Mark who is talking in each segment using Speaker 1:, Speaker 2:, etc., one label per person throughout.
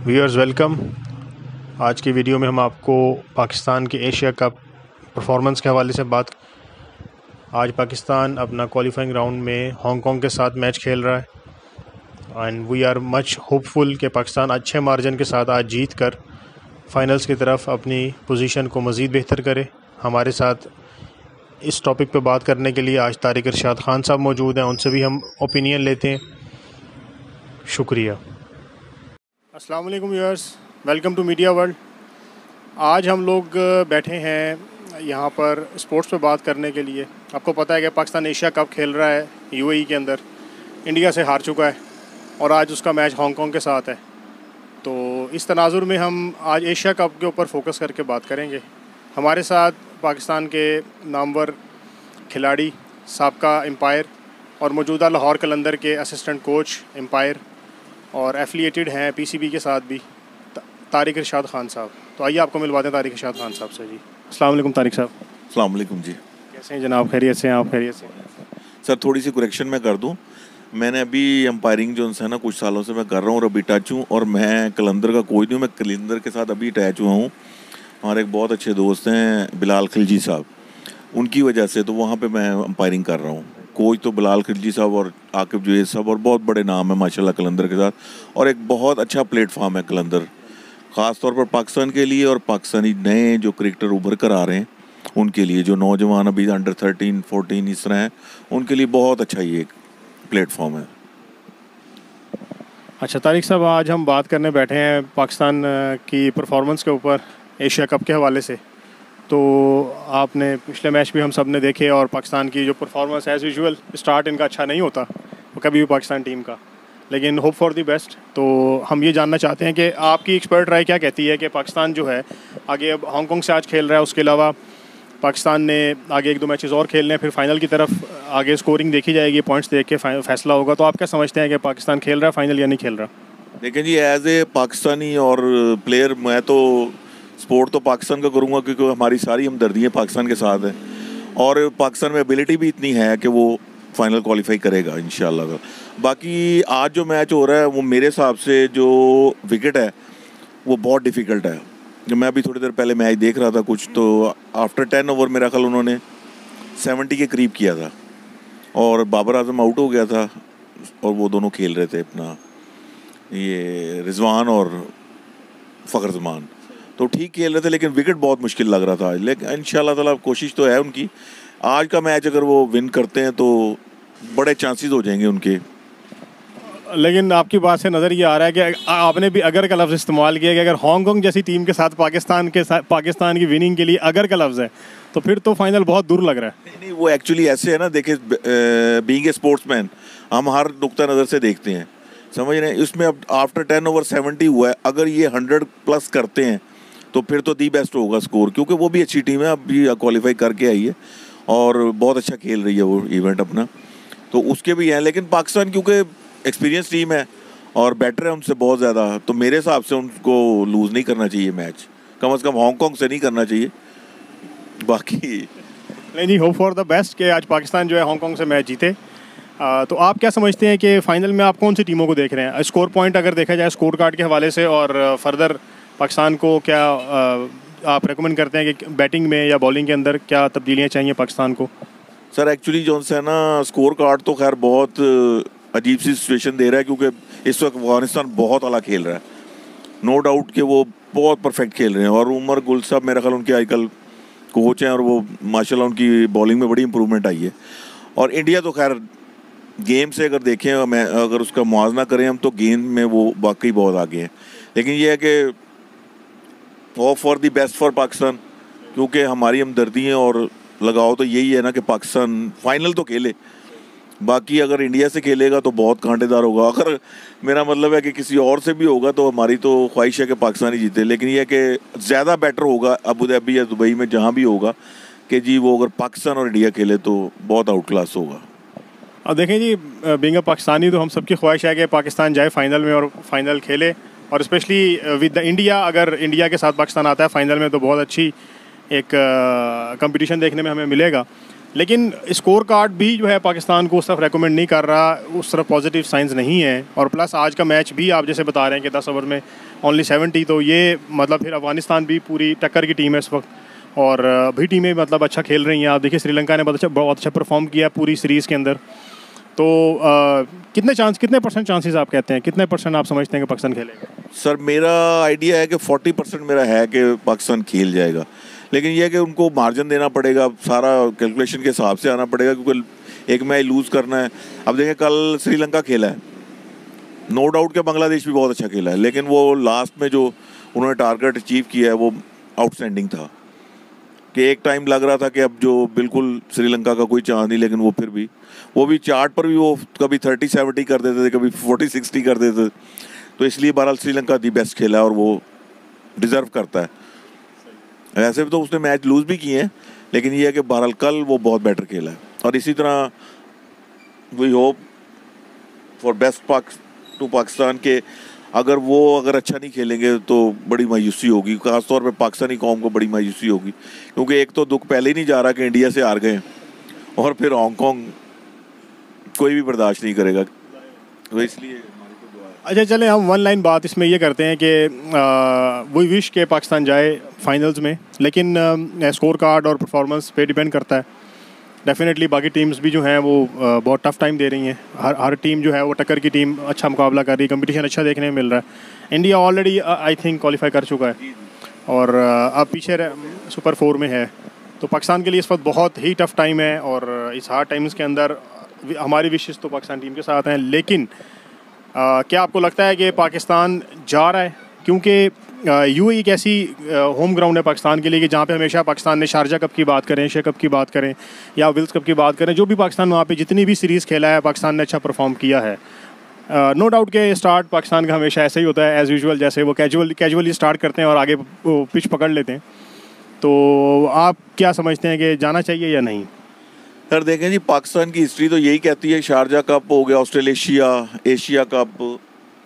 Speaker 1: Viewers welcome आज की video में हम आपको पाकिस्तान के एशिया कप परफॉर्मेंस के हवाले से बात आज पाकिस्तान अपना क्वालिफाइंग राउंड में हांगकांग के साथ मैच खेल रहा है। And we are much hopeful कि पाकिस्तान अच्छे मार्जिन के साथ आज जीत कर फाइनल्स की तरफ़ अपनी पोजीशन को मज़ीद बेहतर करे। हमारे साथ इस टॉपिक पे बात करने के लिए आज तारिक इरशाद ख़ान साहब मौजूद हैं। उनसे भी हम ओपिनियन लेते हैं। शुक्रिया। अस्सलाम वालेकुम viewers, welcome to media world. आज हम लोग बैठे हैं यहाँ पर स्पोर्ट्स पे बात करने के लिए। आपको पता है कि पाकिस्तान एशिया कप खेल रहा है यूएई के अंदर। इंडिया से हार चुका है और आज उसका मैच हांगकांग के साथ है। तो इस तनाजुर में हम आज एशिया कप के ऊपर फोकस करके बात करेंगे। हमारे साथ पाकिस्तान के नामवर खिलाड़ी सबका एम्पायर और मौजूदा लाहौर कलंदर के असिस्टेंट कोच एम्पायर और एफिलिएटेड हैं पीसीबी के साथ भी तारिक इरशाद खान साहब। तो आइए आपको मिलवाते हैं तारिक इरशाद खान साहब से जी। अस्सलाम तारिक साहब।
Speaker 2: अस्सलाम वालेकुम जी।
Speaker 1: कैसे हैं जनाब? खैरियत से हैं आप? खैरियत से
Speaker 2: सर थोड़ी सी करेक्शन मैं कर दूँ। मैंने अभी अंपायरिंग जो है ना कुछ सालों से मैं कर रहा हूँ और अभी टच हूँ और मैं कलंदर का कोई नहीं हूँ मैं कलंदर के साथ अभी अटैच हुआ हूँ। हमारे एक बहुत अच्छे दोस्त हैं बिलाल खिलजी साहब। उनकी वजह से तो वहाँ पे मैं अंपायरिंग कर रहा हूँ। कोच तो बिलाल खिलजी साहब और आकिब जुएद साहब और बहुत बड़े नाम है, माशाल्लाह कलंदर के साथ। और एक बहुत अच्छा प्लेटफॉर्म है कलंदर ख़ास तौर पर पाकिस्तान के लिए और पाकिस्तानी नए जो क्रिकेटर उभर कर आ रहे हैं, उनके लिए जो नौजवान अभी अंडर थर्टीन फोर्टीन इस तरह हैं, उनके लिए बहुत अच्छा ये एक प्लेटफॉर्म है।
Speaker 1: अच्छा तारिक साहब, आज हम बात करने बैठे हैं पाकिस्तान की परफॉर्मेंस के ऊपर, एशिया कप के हवाले से। तो आपने पिछले मैच भी हम सबने देखे और पाकिस्तान की जो परफॉर्मेंस एज़ यूजल स्टार्ट इनका अच्छा नहीं होता कभी भी पाकिस्तान टीम का। लेकिन होप फॉर दी बेस्ट तो हम ये जानना चाहते हैं कि आपकी एक्सपर्ट राय क्या कहती है कि पाकिस्तान जो है, आगे अब हांगकॉन्ग से आज खेल रहा है, उसके अलावा पाकिस्तान ने आगे एक दो मैचेस और खेलने हैं, फिर फाइनल की तरफ़ आगे स्कोरिंग देखी जाएगी पॉइंट्स देख के फैसला होगा। तो आप क्या समझते हैं कि पाकिस्तान खेल रहा है फाइनल या नहीं खेल रहा?
Speaker 2: देखें जी एज ए पाकिस्तानी और प्लेयर मैं तो सपोर्ट तो पाकिस्तान का करूँगा क्योंकि हमारी सारी हमदर्दियाँ पाकिस्तान के साथ हैं। और पाकिस्तान में एबिलिटी भी इतनी है कि वो फाइनल क्वालिफाई करेगा इन बाकी आज जो मैच हो रहा है, वो मेरे हिसाब से जो विकेट है, वो बहुत डिफ़िकल्ट है। जब मैं अभी थोड़ी देर पहले मैच देख रहा था कुछ तो आफ्टर टेन ओवर मेरा ख्याल उन्होंने सेवेंटी के करीब किया था। और बाबर आज़म आउट हो गया था, और वो दोनों खेल रहे थे अपना, ये रिजवान और फ़खर जमान। तो ठीक खेल रहे थे लेकिन विकेट बहुत मुश्किल लग रहा था लेकिन इन ताला कोशिश तो है उनकी। आज का मैच अगर वो विन करते हैं तो बड़े चांसेस हो जाएँगे उनके।
Speaker 1: लेकिन आपकी बात से नज़र ये आ रहा है कि आपने भी अगर का लफ्ज़ इस्तेमाल किया कि अगर हांगकॉन्ग जैसी टीम के साथ पाकिस्तान के साथ पाकिस्तान की विनिंग के लिए अगर का लफ्ज़ है तो फिर तो फाइनल बहुत दूर लग रहा है।
Speaker 2: नहीं, नहीं वो एक्चुअली ऐसे है ना देखे बीइंग ए स्पोर्ट्समैन हम हर नुकता नज़र से देखते हैं। समझ रहे हैं? इसमें अब आफ्टर टेन ओवर सेवेंटी हुआ है। अगर ये हंड्रेड प्लस करते हैं तो फिर तो दी बेस्ट होगा स्कोर क्योंकि वो भी अच्छी टीम है अब भी क्वालिफाई करके आई है और बहुत अच्छा खेल रही है वो इवेंट अपना। तो उसके भी हैं लेकिन पाकिस्तान क्योंकि एक्सपीरियंस टीम है और बेटर है उनसे बहुत ज़्यादा तो मेरे हिसाब से उनको लूज़ नहीं करना चाहिए मैच कम अज़ कम हांगकॉन्ग से नहीं करना चाहिए। बाकी
Speaker 1: नहीं नहीं होप फॉर द बेस्ट कि आज पाकिस्तान जो है हांगकॉन्ग से मैच जीते। आ, तो आप क्या समझते हैं कि फाइनल में आप कौन सी टीमों को देख रहे हैं? स्कोर पॉइंट अगर देखा जाए स्कोर कार्ड के हवाले से और फर्दर पाकिस्तान को क्या आप रेकमेंड करते हैं कि बैटिंग में या बॉलिंग के अंदर क्या तब्दीलियाँ चाहिए पाकिस्तान को?
Speaker 2: सर एक्चुअली जो है ना स्कोर कार्ड तो खैर बहुत अजीब सी सिचुएशन दे रहा है क्योंकि इस वक्त अफ़गानिस्तान बहुत अला खेल रहा है। नो डाउट कि वो बहुत परफेक्ट खेल रहे हैं और उमर गुल साहब मेरा ख्याल उनके आजकल कोच हैं और वो, माशाल्लाह उनकी बॉलिंग में बड़ी इंप्रूवमेंट आई है। और इंडिया तो खैर गेम से अगर देखें, मैं, अगर उसका मुआजना करें हम तो गेंद में वो वाकई बहुत आगे हैं। लेकिन ये है कि hope for the best for Pakistan क्योंकि हमारी हमदर्दी है और लगाओ तो यही है ना कि पाकिस्तान फाइनल तो खेले। बाकी अगर इंडिया से खेलेगा तो बहुत कांटेदार होगा। अगर मेरा मतलब है कि किसी और से भी होगा तो हमारी तो ख्वाहिश है कि पाकिस्तान ही जीते। लेकिन यह कि ज़्यादा बेटर होगा अबू धाबी या दुबई में जहाँ भी होगा कि जी वो अगर पाकिस्तान और इंडिया खेले तो बहुत आउट क्लास होगा।
Speaker 1: अब देखें जी बिंग पाकिस्तानी तो हम सबकी ख्वाहिश है कि पाकिस्तान जाए फाइनल में और फाइनल खेले। और स्पेशली विद इंडिया अगर इंडिया के साथ पाकिस्तान आता है फाइनल में तो बहुत अच्छी एक कंपटीशन देखने में हमें मिलेगा। लेकिन स्कोर कार्ड भी जो है पाकिस्तान को उस तरफ़ रेकमेंड नहीं कर रहा, उस तरफ़ पॉजिटिव साइंस नहीं है। और प्लस आज का मैच भी आप जैसे बता रहे हैं कि दस ओवर में ओनली सेवेंटी तो ये मतलब फिर अफ़गानिस्तान भी पूरी टक्कर की टीम है इस वक्त। और भी टीमें मतलब अच्छा खेल रही हैं। आप देखिए, श्रीलंका ने बहुत अच्छा बहुत अच्छा परफॉर्म किया पूरी सीरीज़ के अंदर। तो आ, कितने चांस कितने परसेंट चांसेस आप कहते हैं? कितने परसेंट आप समझते हैं कि पाकिस्तान खेलेगा?
Speaker 2: सर मेरा आइडिया है कि 40 परसेंट मेरा है कि पाकिस्तान खेल जाएगा। लेकिन यह कि उनको मार्जिन देना पड़ेगा सारा कैलकुलेशन के हिसाब से आना पड़ेगा क्योंकि एक मैच लूज़ करना है। अब देखें कल श्रीलंका खेला है। नो डाउट के बांग्लादेश भी बहुत अच्छा खेला है लेकिन वो लास्ट में जो उन्होंने टारगेट अचीव किया है वो आउटस्टैंडिंग था। कि एक टाइम लग रहा था कि अब जो बिल्कुल श्रीलंका का कोई चांस नहीं लेकिन वो फिर भी, वो भी चार्ट पर भी वो कभी थर्टी सेवेंटी कर देते थे, कभी फोर्टी सिक्सटी कर देते थे। तो इसलिए बहरहाल श्रीलंका दी बेस्ट खेला और वो डिज़र्व करता है। वैसे भी तो उसने मैच लूज़ भी किए हैं, लेकिन ये है कि बहरहाल कल वो बहुत बेटर खेला है। और इसी तरह we hope for best Pak to Pakistan के अगर वो अगर अच्छा नहीं खेलेंगे तो बड़ी मायूसी होगी, खासतौर पे पाकिस्तानी कौम को बड़ी मायूसी होगी। क्योंकि एक तो दुख पहले ही नहीं जा रहा कि इंडिया से हार गए और फिर हांगकॉन्ग कोई भी बर्दाश्त नहीं करेगा। तो इसलिए
Speaker 1: अच्छा चले, हम वन लाइन बात इसमें ये करते हैं कि वही विश के पाकिस्तान जाए फाइनल्स में, लेकिन स्कोर कार्ड और परफॉर्मेंस पे डिपेंड करता है। डेफिनेटली बाकी टीम्स भी जो हैं वो बहुत टफ टाइम दे रही हैं। हर हर टीम जो है वो टक्कर की टीम अच्छा मुकाबला कर रही है। कंपटीशन अच्छा देखने में मिल रहा है। India already I think qualify कर चुका है। और अब पीछे सुपर फोर में है। तो पाकिस्तान के लिए इस वक्त बहुत ही टफ टाइम है और इस हार्ड टाइम्स के अंदर हमारी विशेष तो पाकिस्तान टीम के साथ हैं। लेकिन आ, क्या आपको लगता है कि पाकिस्तान जा रहा है? क्योंकि यू एक ऐसी होम ग्राउंड है पाकिस्तान के लिए कि जहाँ पे हमेशा पाकिस्तान ने शारजा कप की बात करें एशिया कप की बात करें या विल्स कप की बात करें, जो भी पाकिस्तान वहाँ पे जितनी भी सीरीज़ खेला है, पाकिस्तान ने अच्छा परफॉर्म किया है। नो डाउट के स्टार्ट पाकिस्तान का हमेशा ऐसा ही होता है एज़ यूजल जैसे वो कैजुअल कैजुअली स्टार्ट करते हैं और आगे पिच पकड़ लेते हैं। तो आप क्या समझते हैं कि जाना चाहिए या नहीं?
Speaker 2: सर, देखें जी, पाकिस्तान की हिस्ट्री तो यही कहती है, शारजा कप हो गया ऑस्ट्रेलेशिया एशिया कप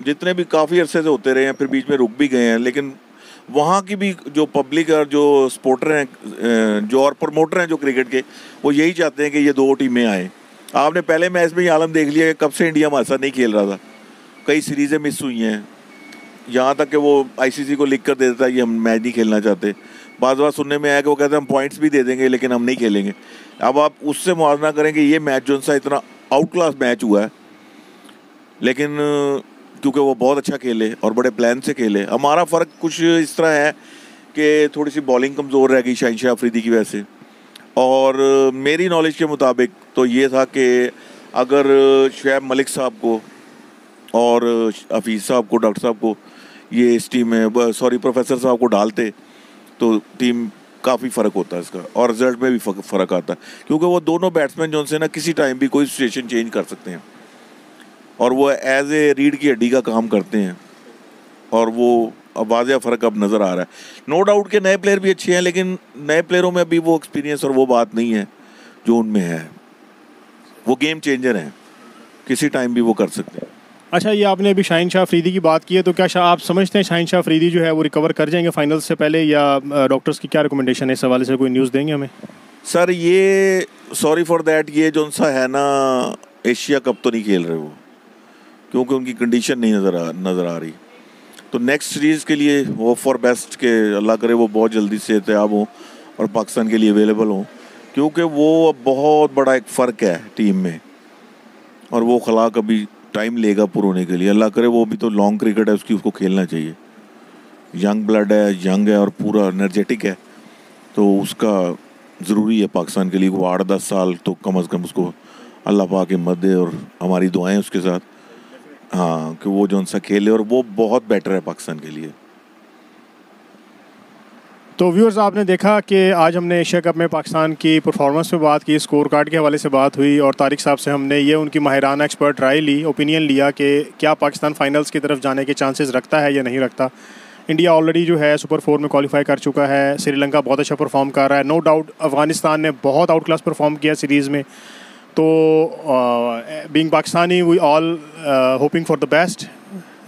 Speaker 2: जितने भी काफ़ी अरसे से होते रहे हैं, फिर बीच में रुक भी गए हैं, लेकिन वहाँ की भी जो पब्लिक और जो स्पोर्टर हैं जो और प्रमोटर हैं जो क्रिकेट के, वो यही चाहते हैं कि ये दो टीमें आए। आपने पहले मैच में ही आलम देख लिया कि कब से इंडिया हमारे साथ नहीं खेल रहा था। कई सीरीज़ें मिस हुई हैं। यहाँ तक कि वो आईसीसी को लिख कर दे देता है कि हम मैच नहीं खेलना चाहते। बाद बात सुनने में आया कि वो कहते हैं, हम पॉइंट्स भी दे देंगे, लेकिन हम नहीं खेलेंगे। अब आप उससे मुआवजा करें कि ये मैच जो सा इतना आउट क्लास मैच हुआ है। लेकिन क्योंकि वो बहुत अच्छा खेले और बड़े प्लान से खेले। हमारा फ़र्क कुछ इस तरह है कि थोड़ी सी बॉलिंग कमज़ोर रह गई शाहिशाह अफरीदी की वजह से। और मेरी नॉलेज के मुताबिक तो ये था कि अगर शुएब मलिक साहब को और हफीज़ साहब को, डॉक्टर साहब को ये इस टीम में सॉरी प्रोफेसर साहब को डालते तो टीम काफ़ी फ़र्क होता है इसका और रिज़ल्ट में भी फ़र्क आता है। क्योंकि वो दोनों बैट्समैन जो उनसे ना, किसी टाइम भी कोई सिचुएशन चेंज कर सकते हैं। और वो एज ए रीढ़ की हड्डी का काम करते हैं। और वो अब वाज़ फ़र्क अब नज़र आ रहा है। नो डाउट के नए प्लेयर भी अच्छे हैं लेकिन नए प्लेयरों में अभी वो एक्सपीरियंस और वो बात नहीं है जो उनमें है। वो गेम चेंजर हैं। किसी टाइम भी वो कर सकते हैं।
Speaker 1: अच्छा ये आपने अभी शाहिन शाह अफरीदी की बात की है तो क्या शाह आप समझते हैं शाहिन शाह अफरीदी जो है वो रिकवर कर जाएँगे फाइनल से पहले या डॉक्टर्स की क्या रिकमेंडेशन है इस हवाले से कोई न्यूज़ देंगे हमें?
Speaker 2: सर ये सॉरी फॉर देट ये जो सा है ना एशिया कप तो नहीं खेल रहे वो। क्योंकि उनकी कंडीशन नहीं नज़र आ नज़र आ रही। तो नेक्स्ट सीरीज़ के लिए वो फॉर बेस्ट के, अल्लाह करे वो बहुत जल्दी से एहतियाब हों और पाकिस्तान के लिए अवेलेबल हों, क्योंकि वो अब बहुत बड़ा एक फ़र्क है टीम में। और वो खला कभी टाइम लेगा पूरा होने के लिए। अल्लाह करे वो भी तो लॉन्ग क्रिकेट है, उसकी उसको खेलना चाहिए। यंग ब्लड है यंग है और पूरा एनर्जेटिक है। तो उसका ज़रूरी है पाकिस्तान के लिए वो आठ दस साल तो कम अज़ कम उसको अल्लाह पाक मत दे और हमारी दुआएँ उसके साथ। हाँ कि वो जो सा खेले और वो बहुत बेटर है पाकिस्तान के लिए।
Speaker 1: तो व्यूअर्स आपने देखा कि आज हमने एशिया कप में पाकिस्तान की परफॉर्मेंस पे बात की स्कोर कार्ड के हवाले से बात हुई और तारिक साहब से हमने ये, उनकी माहिराना एक्सपर्ट राय ली ओपिनियन लिया कि क्या पाकिस्तान फाइनल्स की तरफ़ जाने के चांसेस रखता है या नहीं रखता। इंडिया ऑलरेडी जो है सुपर फोर में क्वालिफाई कर चुका है, श्रीलंका बहुत अच्छा परफॉर्म कर रहा है। नो डाउट अफ़गानिस्तान ने बहुत आउट क्लास परफॉर्म किया सीरीज़ में। तो being Pakistani we all hoping for the best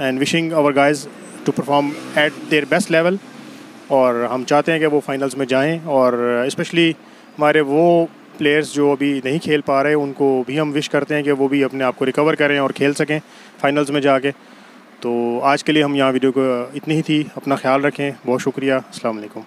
Speaker 1: and wishing our guys to perform at their best level और हम चाहते हैं कि वो फाइनल्स में जाएँ और इस्पेशली हमारे वो प्लेयर्स जो अभी नहीं खेल पा रहे, उनको भी हम विश करते हैं कि वो भी अपने आप को रिकवर करें और खेल सकें फाइनल्स में जाके। तो आज के लिए हम यहाँ वीडियो को इतनी ही थी। अपना ख्याल रखें। बहुत शुक्रिया। वालेकुम।